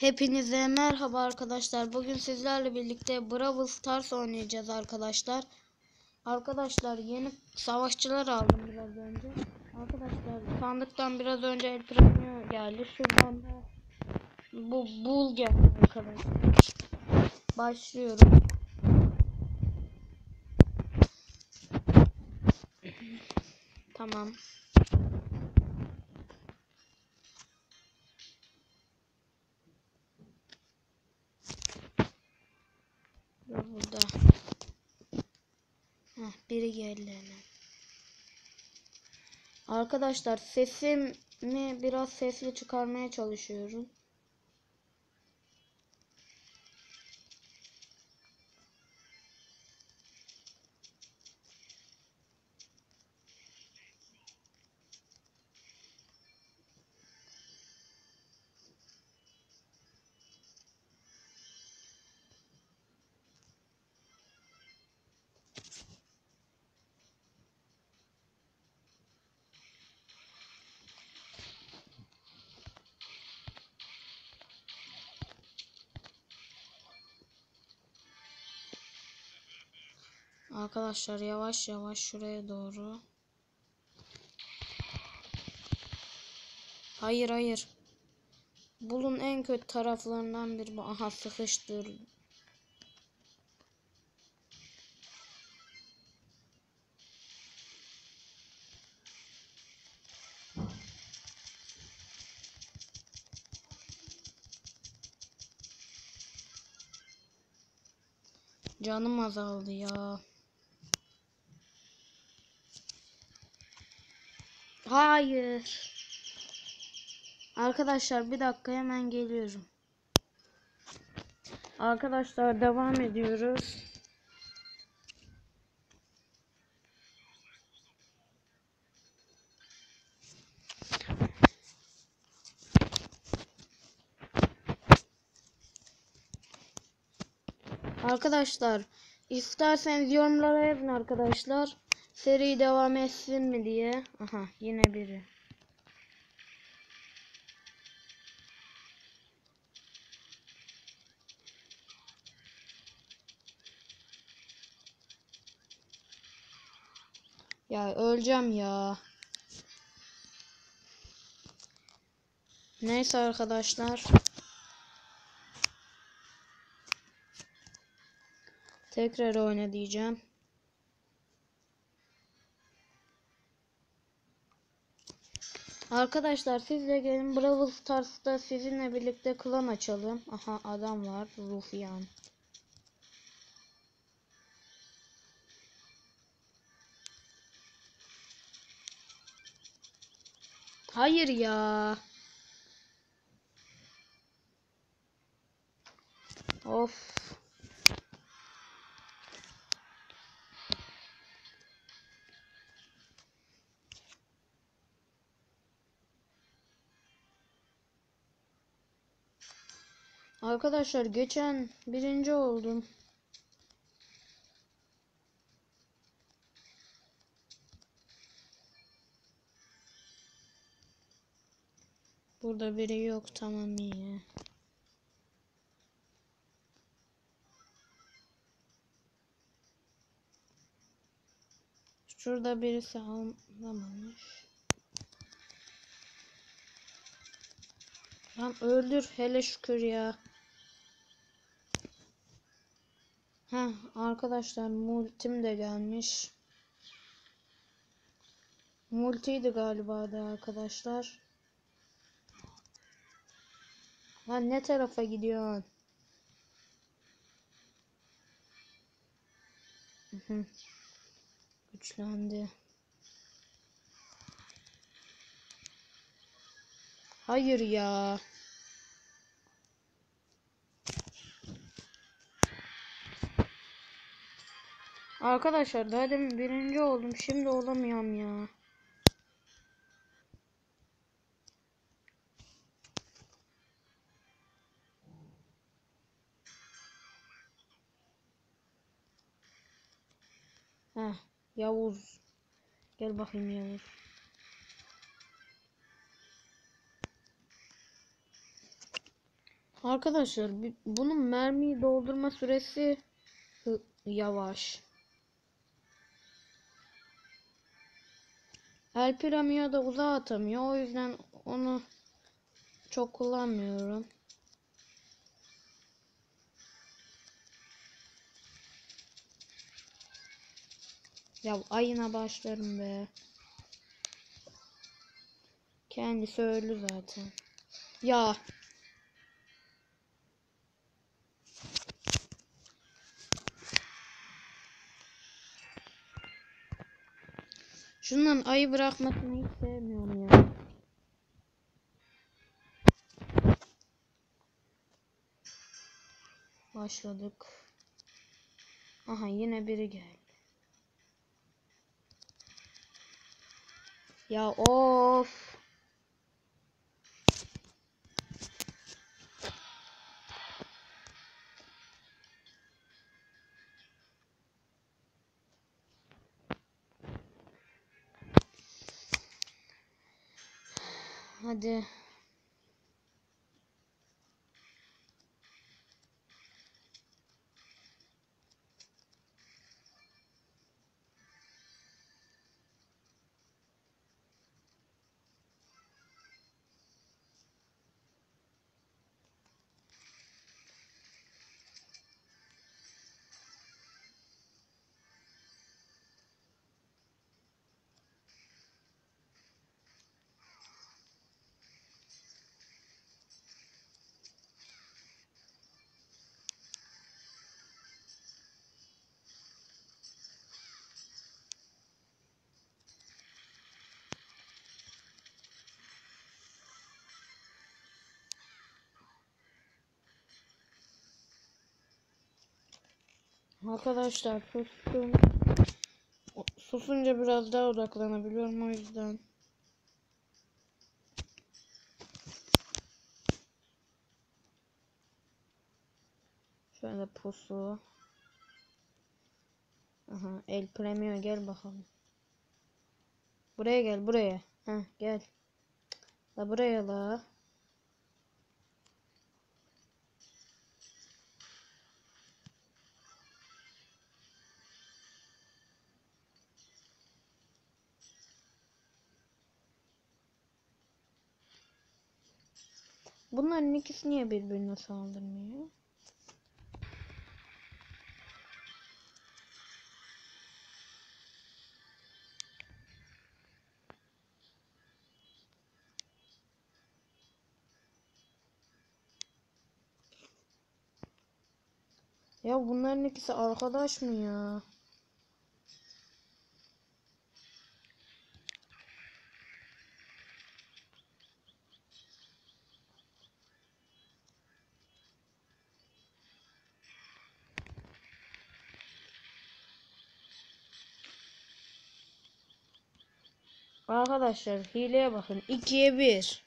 Hepinize merhaba arkadaşlar. Bugün sizlerle birlikte Brawl Stars oynayacağız arkadaşlar. Arkadaşlar yeni savaşçılar aldım biraz önce. Arkadaşlar sandıktan biraz önce El Primo geldi. Şuradan da bu bul geldi arkadaşlar. Başlıyorum. Tamam. Heh, biri geldi hemen. Arkadaşlar sesimi biraz sesli çıkarmaya çalışıyorum. Arkadaşlar yavaş yavaş şuraya doğru. Hayır hayır. Bulun en kötü taraflarından bir bu. Aha sıkıştır. Canım azaldı ya. Hayır. Arkadaşlar bir dakika hemen geliyorum. Arkadaşlar devam ediyoruz. Arkadaşlar isterseniz yorumlara yazın arkadaşlar. Seri devam etsin mi diye. Aha yine biri. Ya öleceğim ya. Neyse arkadaşlar. Tekrar oyna diyeceğim. Arkadaşlar siz de gelin Brawl Stars'ta sizinle birlikte klan açalım. Aha adam var. Rufyan. Hayır ya. Arkadaşlar geçen birinci oldum. Burada biri yok tamam iyi. Şurada birisi alamamış. Lan öldür hele şükür ya. Heh arkadaşlar multim de gelmiş. Multiydi galiba da arkadaşlar. Lan ne tarafa gidiyorsun? Güçlendi. Hayır ya. Arkadaşlar daha demin birinci oldum. Şimdi olamıyorum ya. Heh, Yavuz. Gel bakayım Yavuz. Arkadaşlar bunun mermiyi doldurma süresi yavaş. El Primo da uzağa atamıyor. O yüzden onu çok kullanmıyorum. Ya ayına başlarım be. Kendisi öldü zaten. Ya. Şundan ayı bırakmasını hiç sevmiyorum ya. Başladık. Aha yine biri geldi. Ya of. Hadi. Arkadaşlar sustum. Susunca biraz daha odaklanabiliyorum o yüzden. Şöyle pusu. Aha El Premio gel bakalım. Buraya gel buraya. Heh gel. La buraya la. Bunların ikisi niye birbirine saldırmıyor? Ya bunların ikisi arkadaş mı ya? Arkadaşlar hileye bakın. 2'ye 1.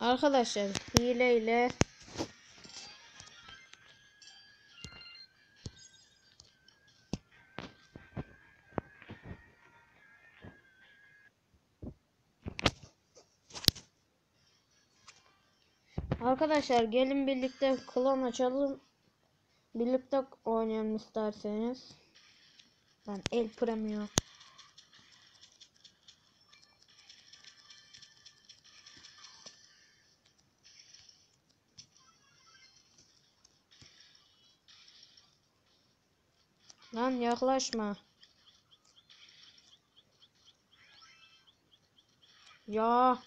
Arkadaşlar hileyle Arkadaşlar gelin birlikte klan açalım. Birlikte oynayalım isterseniz. Ben El Premio. Lan yaklaşma. Ya.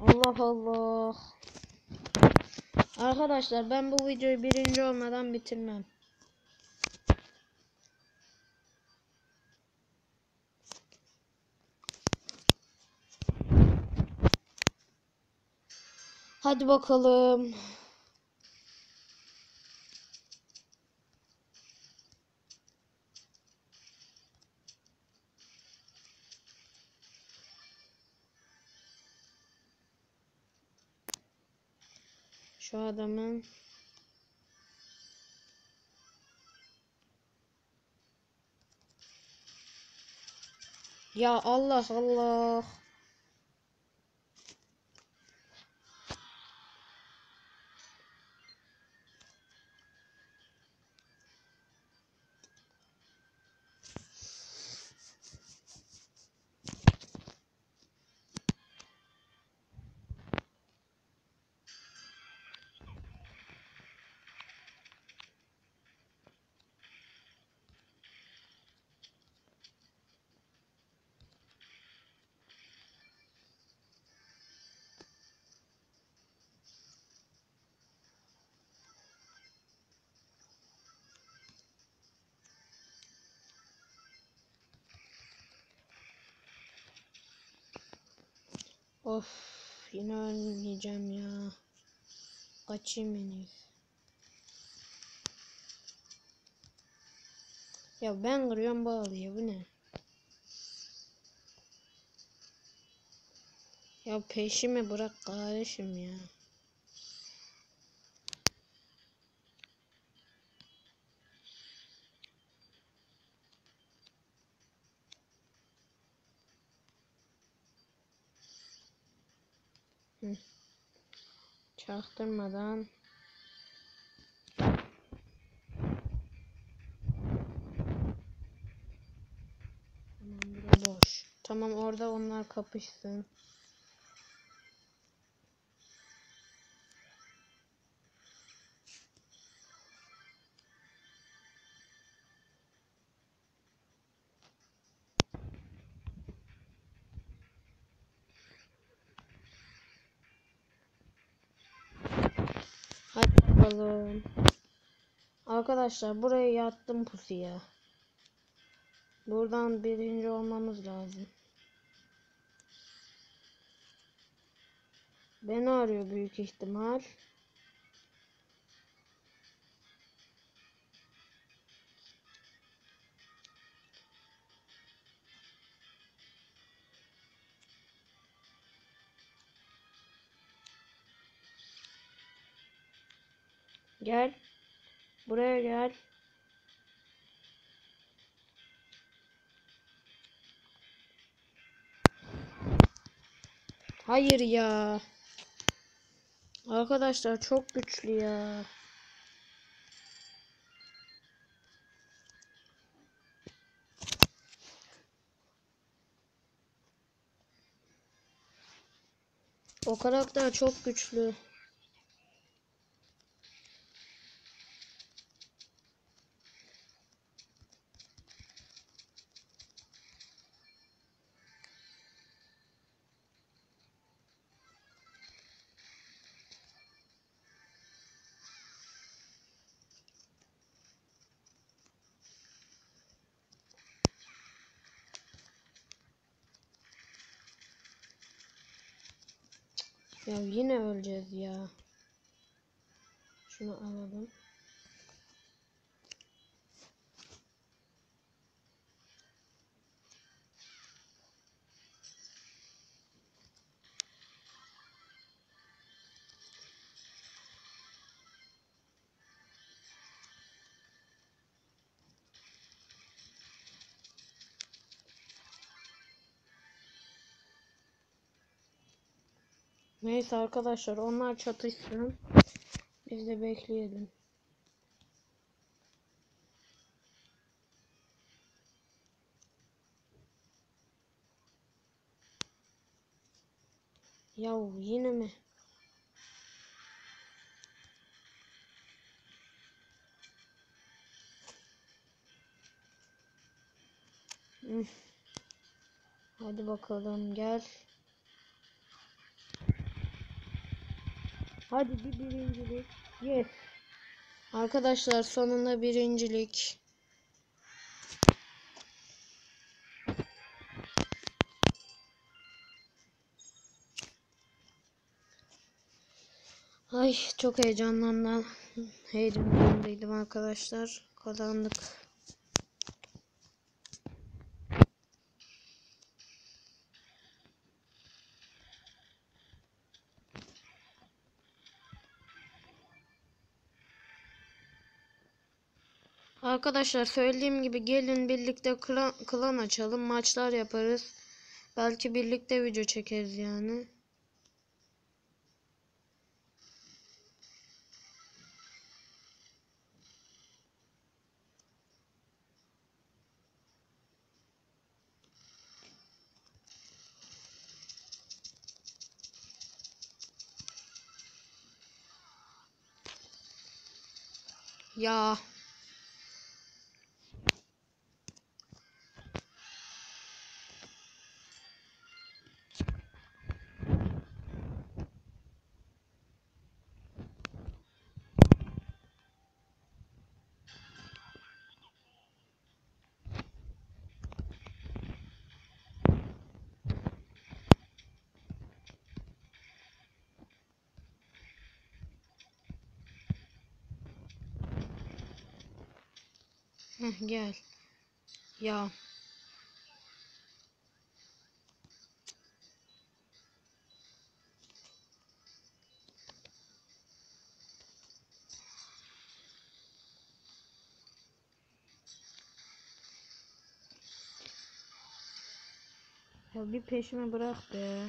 Allah Allah. Arkadaşlar ben bu videoyu birinci olmadan bitirmem. Hadi bakalım. Şu adamın. Ya Allah Allah. Of yine ölmeyeceğim ya. Kaçayım en. Ya ben kırıyorum bağlıyor bu ne? Ya peşimi bırak kardeşim ya. Çaktırmadan Tamam bura boş. Tamam orada onlar kapışsın. Arkadaşlar buraya yattım pusuya. Buradan birinci olmamız lazım. Beni arıyor büyük ihtimal. Gel. Buraya gel. Hayır ya. Arkadaşlar çok güçlü ya. O karakter çok güçlü. Ya yine öleceğiz ya. Şunu alalım. Neyse arkadaşlar onlar çatışsın. Biz de bekleyelim. Yahu yine mi? Hadi bakalım gel. Hadi bir birincilik. Yes. Arkadaşlar sonunda birincilik. Ay çok heyecanlandım. Heyecanlandıydım arkadaşlar. Kazandık. Arkadaşlar söylediğim gibi gelin birlikte klan, klan açalım. Maçlar yaparız. Belki birlikte video çekeriz yani. Ya Heh, gel. Ya. Ya bir peşime bırak be.